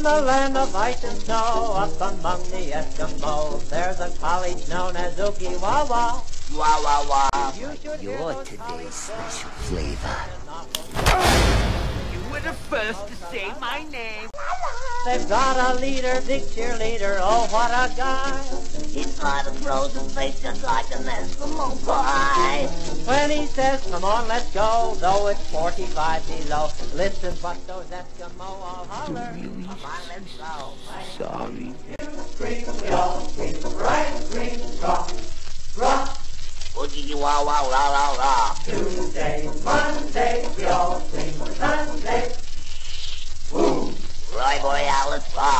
In the land of ice and snow, up among the Eskimos, there's a college known as Ukiwawa. Wah wah wah. You should hear You're today's special flavor. You were the first to say my name. They've got a leader, big cheerleader, oh what a guy. He's got a frozen face just like an Eskimo pie. When he says, come on, let's go, though it's 45 below. Listen what those Eskimo all holler. Come on, let's go. Sorry. Oogie wah wah la la la. Tuesday, Monday, we all scream Sunday. Roy Borealis, ah.